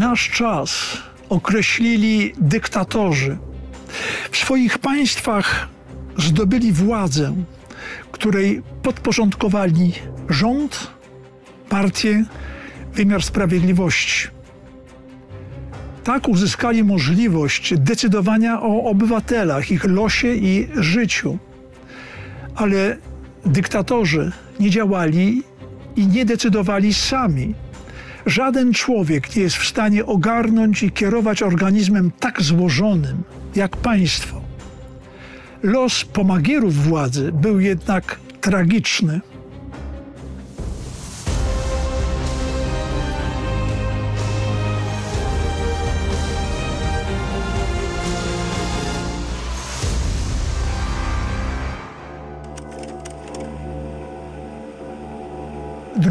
nasz czas określili dyktatorzy. W swoich państwach zdobyli władzę, której podporządkowali rząd, partię, wymiar sprawiedliwości. Tak uzyskali możliwość decydowania o obywatelach, ich losie i życiu. Ale dyktatorzy nie działali i nie decydowali sami. Żaden człowiek nie jest w stanie ogarnąć i kierować organizmem tak złożonym jak państwo. Los pomagierów władzy był jednak tragiczny.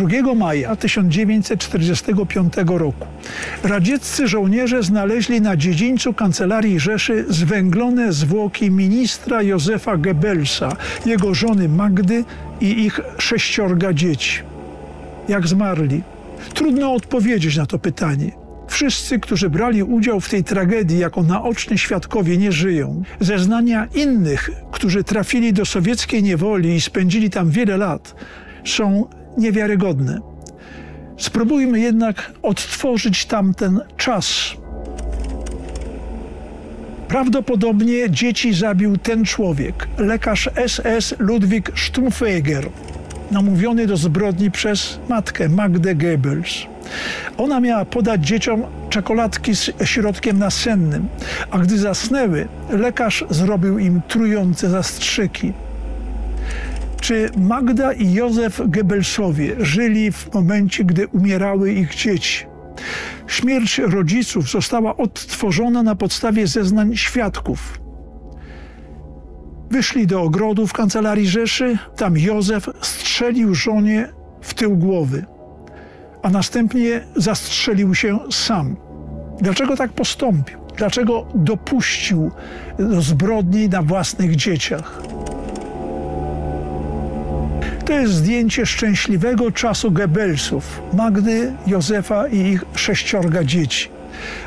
Drugiego maja 1945 roku radzieccy żołnierze znaleźli na dziedzińcu kancelarii Rzeszy zwęglone zwłoki ministra Józefa Goebbelsa, jego żony Magdy i ich sześciorga dzieci. Jak zmarli? Trudno odpowiedzieć na to pytanie. Wszyscy, którzy brali udział w tej tragedii jako naoczni świadkowie, nie żyją. Zeznania innych, którzy trafili do sowieckiej niewoli i spędzili tam wiele lat, są niewiarygodne. Spróbujmy jednak odtworzyć tamten czas. Prawdopodobnie dzieci zabił ten człowiek, lekarz SS Ludwig Stumpfeger, namówiony do zbrodni przez matkę Magdę Goebbels. Ona miała podać dzieciom czekoladki z środkiem nasennym, a gdy zasnęły, lekarz zrobił im trujące zastrzyki. Czy Magda i Józef Goebbelsowie żyli w momencie, gdy umierały ich dzieci? Śmierć rodziców została odtworzona na podstawie zeznań świadków. Wyszli do ogrodu w kancelarii Rzeszy, tam Józef strzelił żonie w tył głowy, a następnie zastrzelił się sam. Dlaczego tak postąpił? Dlaczego dopuścił do zbrodni na własnych dzieciach? To jest zdjęcie szczęśliwego czasu Goebbelsów, Magdy, Józefa i ich sześciorga dzieci.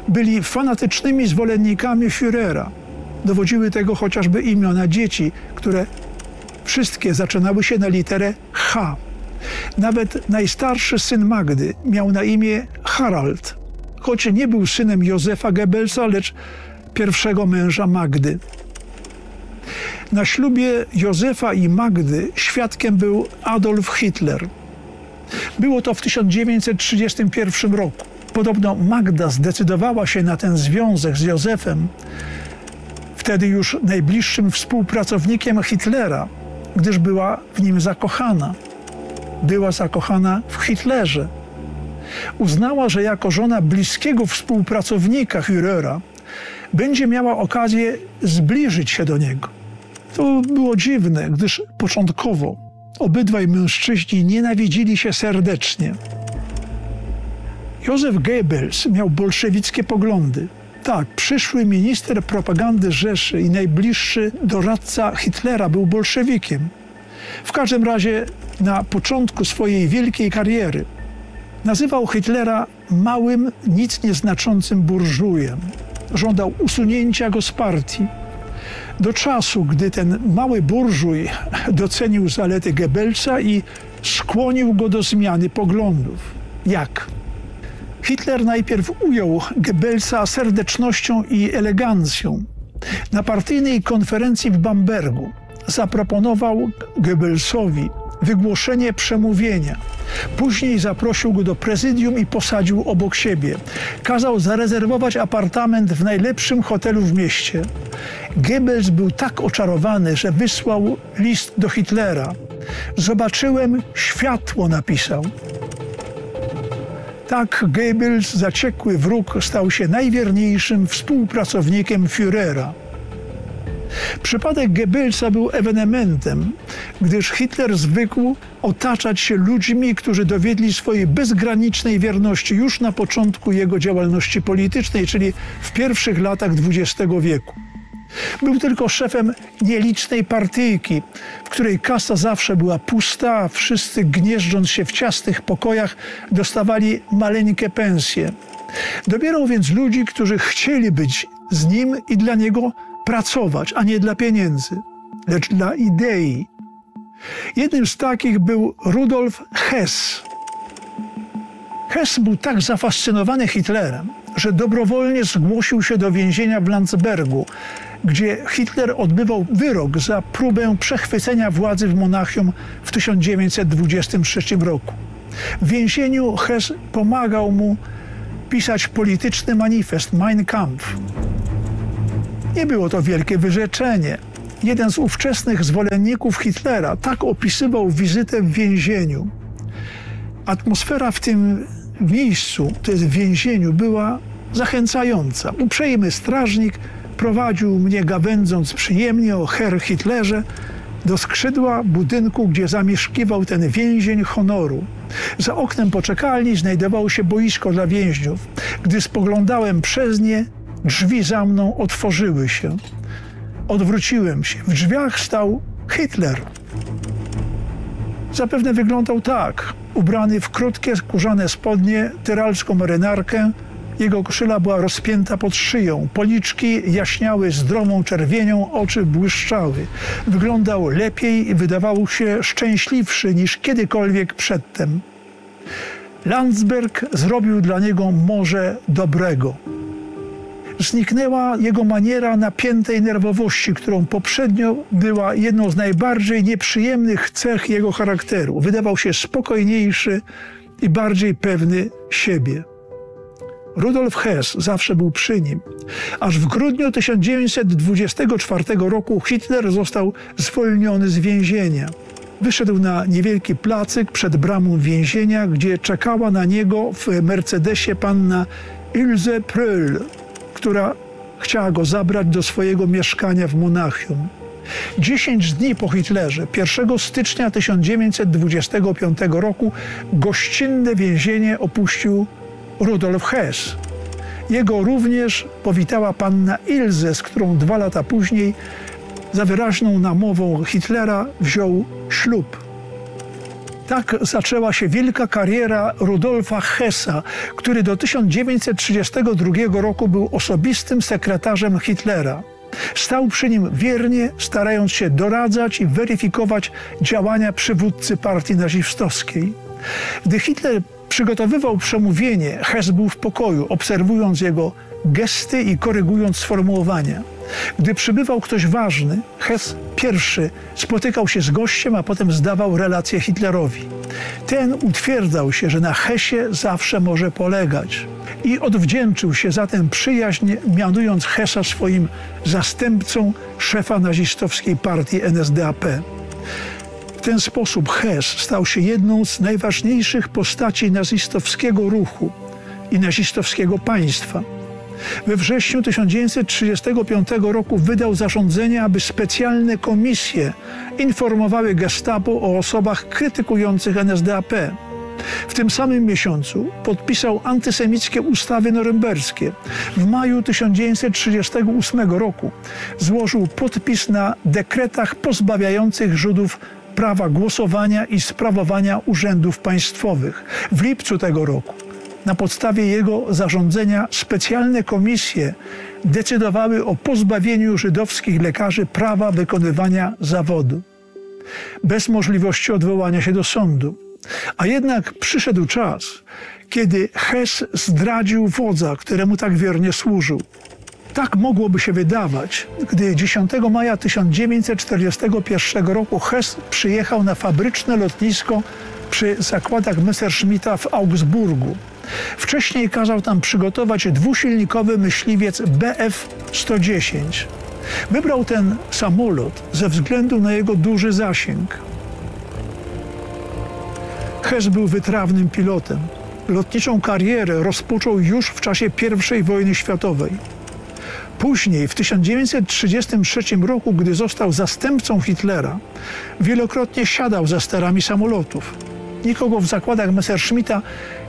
Byli fanatycznymi zwolennikami Führera. Dowodziły tego chociażby imiona dzieci, które wszystkie zaczynały się na literę H. Nawet najstarszy syn Magdy miał na imię Harald, choć nie był synem Józefa Goebbelsa, lecz pierwszego męża Magdy. Na ślubie Józefa i Magdy świadkiem był Adolf Hitler. Było to w 1931 roku. Podobno Magda zdecydowała się na ten związek z Józefem, wtedy już najbliższym współpracownikiem Hitlera, gdyż była w nim zakochana. Była zakochana w Hitlerze. Uznała, że jako żona bliskiego współpracownika Führera będzie miała okazję zbliżyć się do niego. To było dziwne, gdyż początkowo obydwaj mężczyźni nienawidzili się serdecznie. Józef Goebbels miał bolszewickie poglądy. Tak, przyszły minister propagandy Rzeszy i najbliższy doradca Hitlera był bolszewikiem. W każdym razie na początku swojej wielkiej kariery nazywał Hitlera małym, nic nieznaczącym burżujem. Żądał usunięcia go z partii do czasu, gdy ten mały burżuj docenił zalety Goebbelsa i skłonił go do zmiany poglądów. Jak? Hitler najpierw ujął Goebbelsa serdecznością i elegancją. Na partyjnej konferencji w Bambergu zaproponował Goebbelsowi wygłoszenie przemówienia. Później zaprosił go do prezydium i posadził obok siebie. Kazał zarezerwować apartament w najlepszym hotelu w mieście. Goebbels był tak oczarowany, że wysłał list do Hitlera. Zobaczyłem światło, napisał. Tak Goebbels, zaciekły wróg, stał się najwierniejszym współpracownikiem Führera. Przypadek Goebbelsa był ewenementem, gdyż Hitler zwykł otaczać się ludźmi, którzy dowiedli swojej bezgranicznej wierności już na początku jego działalności politycznej, czyli w pierwszych latach XX wieku. Był tylko szefem nielicznej partyjki, w której kasa zawsze była pusta, a wszyscy gnieżdżąc się w ciasnych pokojach dostawali maleńkie pensje. Dobierał więc ludzi, którzy chcieli być z nim i dla niego pracować, a nie dla pieniędzy, lecz dla idei. Jednym z takich był Rudolf Hess. Hess był tak zafascynowany Hitlerem, że dobrowolnie zgłosił się do więzienia w Landsbergu, gdzie Hitler odbywał wyrok za próbę przechwycenia władzy w Monachium w 1923 roku. W więzieniu Hess pomagał mu pisać polityczny manifest Mein Kampf. Nie było to wielkie wyrzeczenie. Jeden z ówczesnych zwolenników Hitlera tak opisywał wizytę w więzieniu. Atmosfera w tym miejscu, to jest w więzieniu, była zachęcająca. Uprzejmy strażnik prowadził mnie gawędząc przyjemnie o Herr Hitlerze do skrzydła budynku, gdzie zamieszkiwał ten więzień honoru. Za oknem poczekalni znajdowało się boisko dla więźniów. Gdy spoglądałem przez nie, drzwi za mną otworzyły się. Odwróciłem się. W drzwiach stał Hitler. Zapewne wyglądał tak, ubrany w krótkie, skórzane spodnie, tyralską marynarkę. Jego koszula była rozpięta pod szyją. Policzki jaśniały zdrową czerwienią, oczy błyszczały. Wyglądał lepiej i wydawał się szczęśliwszy niż kiedykolwiek przedtem. Landsberg zrobił dla niego morze dobrego. Zniknęła jego maniera napiętej nerwowości, którą poprzednio była jedną z najbardziej nieprzyjemnych cech jego charakteru. Wydawał się spokojniejszy i bardziej pewny siebie. Rudolf Hess zawsze był przy nim. Aż w grudniu 1924 roku Hitler został zwolniony z więzienia. Wyszedł na niewielki placyk przed bramą więzienia, gdzie czekała na niego w Mercedesie panna Ilse Pröll, która chciała go zabrać do swojego mieszkania w Monachium. Dziesięć dni po Hitlerze, 1 stycznia 1925 roku, gościnne więzienie opuścił Rudolf Hess. Jego również powitała panna Ilze, z którą dwa lata później za wyraźną namową Hitlera wziął ślub. Tak zaczęła się wielka kariera Rudolfa Hessa, który do 1932 roku był osobistym sekretarzem Hitlera. Stał przy nim wiernie, starając się doradzać i weryfikować działania przywódcy partii nazistowskiej. Gdy Hitler przygotowywał przemówienie, Hess był w pokoju, obserwując jego gesty i korygując sformułowania. Gdy przybywał ktoś ważny, Hess pierwszy spotykał się z gościem, a potem zdawał relację Hitlerowi. Ten utwierdzał się, że na Hessie zawsze może polegać i odwdzięczył się za tę przyjaźń, mianując Hessa swoim zastępcą szefa nazistowskiej partii NSDAP. W ten sposób Hess stał się jedną z najważniejszych postaci nazistowskiego ruchu i nazistowskiego państwa. We wrześniu 1935 roku wydał zarządzenie, aby specjalne komisje informowały Gestapo o osobach krytykujących NSDAP. W tym samym miesiącu podpisał antysemickie ustawy norymberskie. W maju 1938 roku złożył podpis na dekretach pozbawiających Żydów prawa głosowania i sprawowania urzędów państwowych. W lipcu tego roku na podstawie jego zarządzenia specjalne komisje decydowały o pozbawieniu żydowskich lekarzy prawa wykonywania zawodu, bez możliwości odwołania się do sądu. A jednak przyszedł czas, kiedy Hess zdradził wodza, któremu tak wiernie służył. Tak mogłoby się wydawać, gdy 10 maja 1941 roku Hess przyjechał na fabryczne lotnisko przy zakładach Messerschmitta w Augsburgu. Wcześniej kazał tam przygotować dwusilnikowy myśliwiec Bf-110. Wybrał ten samolot ze względu na jego duży zasięg. Hess był wytrawnym pilotem. Lotniczą karierę rozpoczął już w czasie I wojny światowej. Później, w 1933 roku, gdy został zastępcą Hitlera, wielokrotnie siadał za sterami samolotów. Nikogo w zakładach Messerschmitta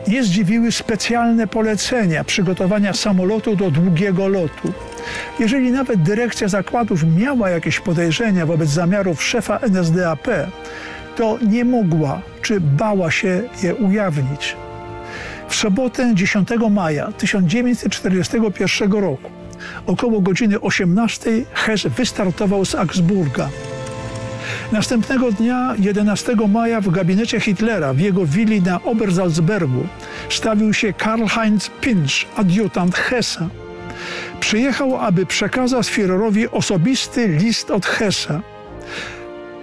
nie zdziwiły specjalne polecenia przygotowania samolotu do długiego lotu. Jeżeli nawet dyrekcja zakładów miała jakieś podejrzenia wobec zamiarów szefa NSDAP, to nie mogła czy bała się je ujawnić. W sobotę 10 maja 1941 roku około godziny 18 Hess wystartował z Augsburga. Następnego dnia, 11 maja, w gabinecie Hitlera w jego willi na Obersalzbergu stawił się Karl-Heinz Pinch, adiutant Hessa. Przyjechał, aby przekazać Führerowi osobisty list od Hessa.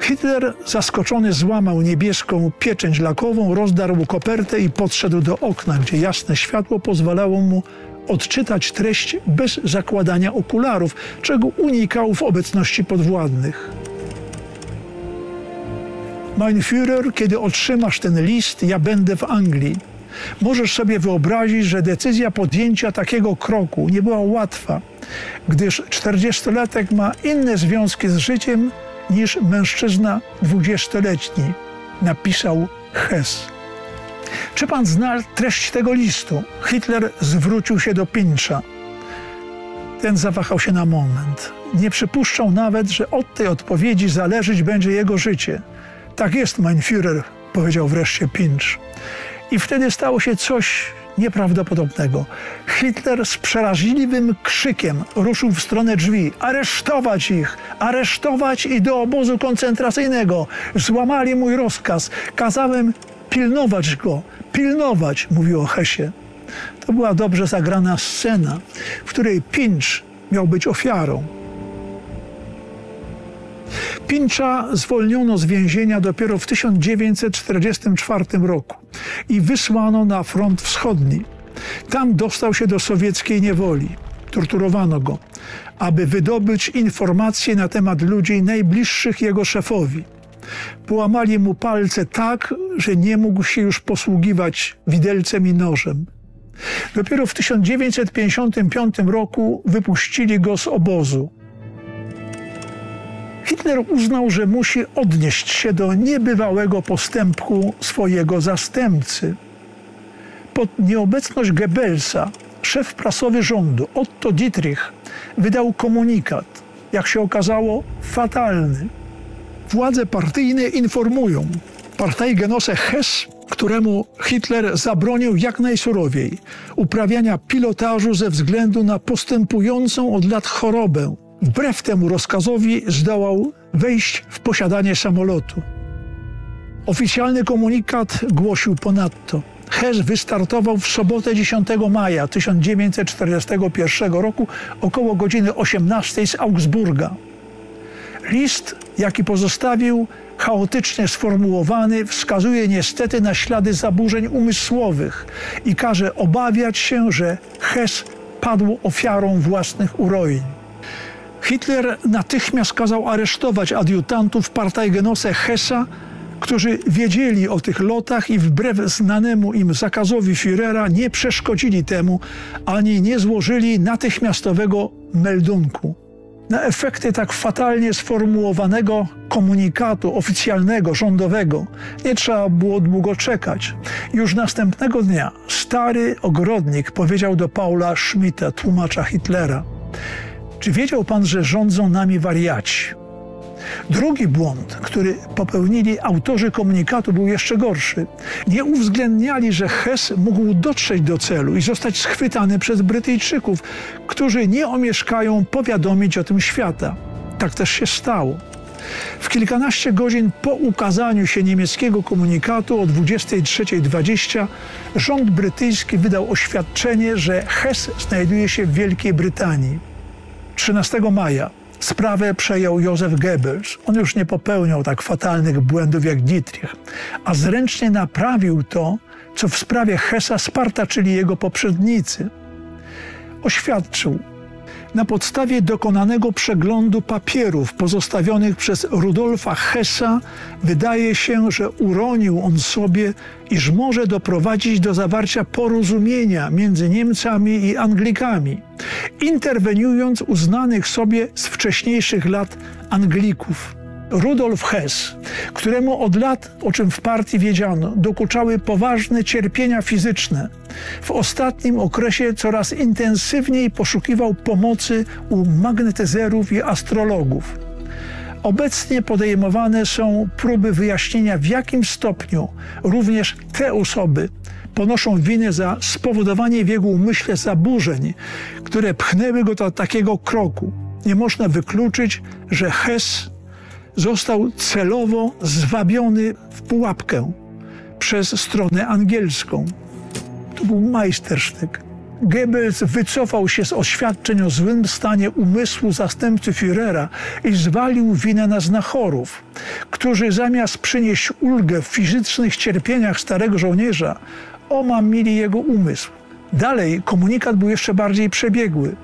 Hitler, zaskoczony, złamał niebieską pieczęć lakową, rozdarł kopertę i podszedł do okna, gdzie jasne światło pozwalało mu odczytać treść bez zakładania okularów, czego unikał w obecności podwładnych. Mein Führer, kiedy otrzymasz ten list, ja będę w Anglii. Możesz sobie wyobrazić, że decyzja podjęcia takiego kroku nie była łatwa, gdyż 40-latek ma inne związki z życiem niż mężczyzna 20-letni, napisał Hess. Czy pan zna treść tego listu? Hitler zwrócił się do Pincha. Ten zawahał się na moment. Nie przypuszczał nawet, że od tej odpowiedzi zależeć będzie jego życie. Tak jest, mein Führer, powiedział wreszcie Pinch. I wtedy stało się coś nieprawdopodobnego. Hitler z przeraźliwym krzykiem ruszył w stronę drzwi. Aresztować ich! Aresztować i do obozu koncentracyjnego! Złamali mój rozkaz. Kazałem pilnować go. Pilnować, mówił o Hesie. To była dobrze zagrana scena, w której Pinch miał być ofiarą. Pincha zwolniono z więzienia dopiero w 1944 roku i wysłano na front wschodni. Tam dostał się do sowieckiej niewoli. Torturowano go, aby wydobyć informacje na temat ludzi najbliższych jego szefowi. Połamali mu palce tak, że nie mógł się już posługiwać widelcem i nożem. Dopiero w 1955 roku wypuścili go z obozu. Hitler uznał, że musi odnieść się do niebywałego postępku swojego zastępcy. Pod nieobecność Goebbelsa szef prasowy rządu Otto Dietrich wydał komunikat, jak się okazało, fatalny. Władze partyjne informują Parteigenose Hess, któremu Hitler zabronił jak najsurowiej uprawiania pilotażu ze względu na postępującą od lat chorobę, wbrew temu rozkazowi zdołał wejść w posiadanie samolotu. Oficjalny komunikat głosił ponadto: Hess wystartował w sobotę 10 maja 1941 roku około godziny 18 z Augsburga. List, jaki pozostawił, chaotycznie sformułowany, wskazuje niestety na ślady zaburzeń umysłowych i każe obawiać się, że Hess padł ofiarą własnych urojeń. Hitler natychmiast kazał aresztować adiutantów Parteigenose Hessa, którzy wiedzieli o tych lotach i wbrew znanemu im zakazowi Führera nie przeszkodzili temu, ani nie złożyli natychmiastowego meldunku. Na efekty tak fatalnie sformułowanego komunikatu oficjalnego, rządowego nie trzeba było długo czekać. Już następnego dnia stary ogrodnik powiedział do Paula Schmidta, tłumacza Hitlera – czy wiedział pan, że rządzą nami wariaci? Drugi błąd, który popełnili autorzy komunikatu, był jeszcze gorszy. Nie uwzględniali, że Hess mógł dotrzeć do celu i zostać schwytany przez Brytyjczyków, którzy nie omieszkają powiadomić o tym świata. Tak też się stało. W kilkanaście godzin po ukazaniu się niemieckiego komunikatu o 23.20 rząd brytyjski wydał oświadczenie, że Hess znajduje się w Wielkiej Brytanii. 13 maja sprawę przejął Józef Goebbels. On już nie popełniał tak fatalnych błędów jak Dietrich, a zręcznie naprawił to, co w sprawie Hessa spartaczyli jego poprzednicy. Oświadczył, na podstawie dokonanego przeglądu papierów pozostawionych przez Rudolfa Hessa wydaje się, że uronił on sobie, iż może doprowadzić do zawarcia porozumienia między Niemcami i Anglikami, interweniując uznanych sobie z wcześniejszych lat Anglików. Rudolf Hess, któremu od lat, o czym w partii wiedziano, dokuczały poważne cierpienia fizyczne, w ostatnim okresie coraz intensywniej poszukiwał pomocy u magnetyzerów i astrologów. Obecnie podejmowane są próby wyjaśnienia, w jakim stopniu również te osoby ponoszą winę za spowodowanie w jego umyśle zaburzeń, które pchnęły go do takiego kroku. Nie można wykluczyć, że Hess został celowo zwabiony w pułapkę przez stronę angielską. To był majstersztyk. Goebbels wycofał się z oświadczeń o złym stanie umysłu zastępcy Führera i zwalił winę na znachorów, którzy zamiast przynieść ulgę w fizycznych cierpieniach starego żołnierza, omamili jego umysł. Dalej komunikat był jeszcze bardziej przebiegły.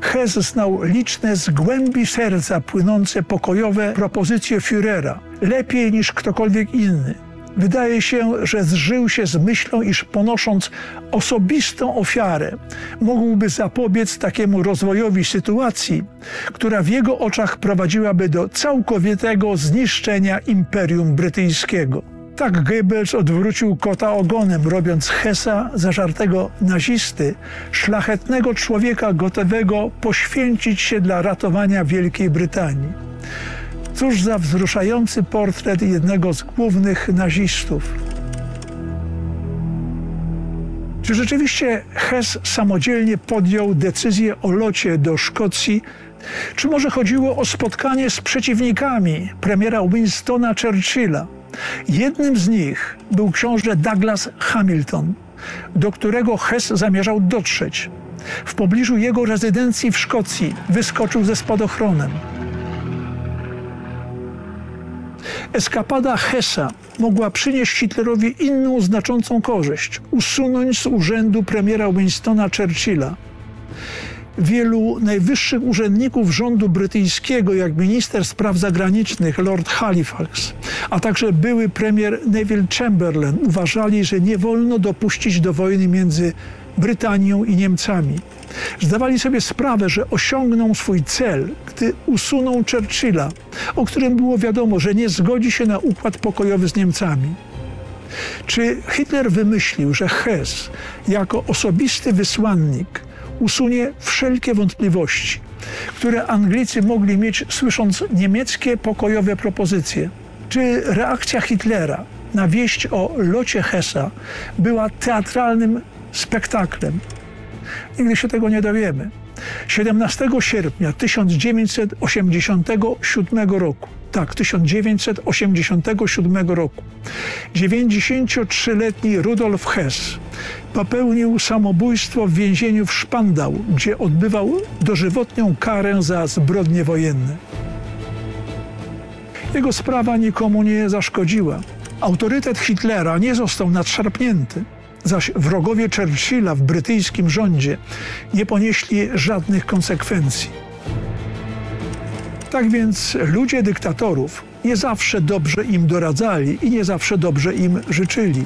Hess znał liczne z głębi serca płynące pokojowe propozycje Führera, lepiej niż ktokolwiek inny. Wydaje się, że zżył się z myślą, iż ponosząc osobistą ofiarę, mógłby zapobiec takiemu rozwojowi sytuacji, która w jego oczach prowadziłaby do całkowitego zniszczenia Imperium Brytyjskiego. Tak Goebbels odwrócił kota ogonem, robiąc Hessa, zażartego nazisty, szlachetnego człowieka gotowego poświęcić się dla ratowania Wielkiej Brytanii. Cóż za wzruszający portret jednego z głównych nazistów. Czy rzeczywiście Hess samodzielnie podjął decyzję o locie do Szkocji? Czy może chodziło o spotkanie z przeciwnikami premiera Winstona Churchilla? Jednym z nich był książę Douglas Hamilton, do którego Hess zamierzał dotrzeć. W pobliżu jego rezydencji w Szkocji wyskoczył ze spadochronem. Eskapada Hessa mogła przynieść Hitlerowi inną znaczącą korzyść usunąć z urzędu premiera Winstona Churchilla. Wielu najwyższych urzędników rządu brytyjskiego, jak minister spraw zagranicznych Lord Halifax, a także były premier Neville Chamberlain, uważali, że nie wolno dopuścić do wojny między Brytanią i Niemcami. Zdawali sobie sprawę, że osiągną swój cel, gdy usuną Churchilla, o którym było wiadomo, że nie zgodzi się na układ pokojowy z Niemcami. Czy Hitler wymyślił, że Hess jako osobisty wysłannik usunie wszelkie wątpliwości, które Anglicy mogli mieć słysząc niemieckie pokojowe propozycje? Czy reakcja Hitlera na wieść o locie Hessa była teatralnym spektaklem? Nigdy się tego nie dowiemy. 17 sierpnia 1987 roku, tak, 1987 roku, 93-letni Rudolf Hess popełnił samobójstwo w więzieniu w Szpandał, gdzie odbywał dożywotnią karę za zbrodnie wojenne. Jego sprawa nikomu nie zaszkodziła. Autorytet Hitlera nie został nadszarpnięty zaś wrogowie Churchilla w brytyjskim rządzie nie ponieśli żadnych konsekwencji. Tak więc ludzie dyktatorów nie zawsze dobrze im doradzali i nie zawsze dobrze im życzyli.